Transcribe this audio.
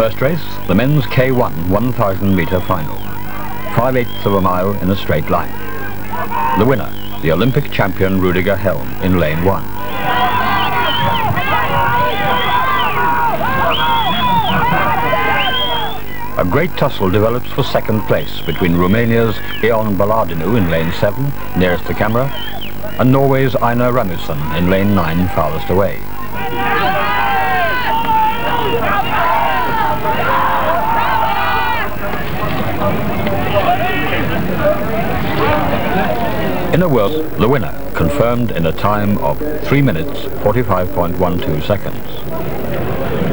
First race, the men's K1 1,000 metre final. Five-eighths of a mile in a straight line. The winner, the Olympic champion Rudiger Helm in lane one. A great tussle develops for second place between Romania's Ion Birladeanu in lane 7, nearest the camera, and Norway's Einar Rasmussen in lane 9, farthest away. In a word, the winner, confirmed in a time of 3 minutes 45.12 seconds.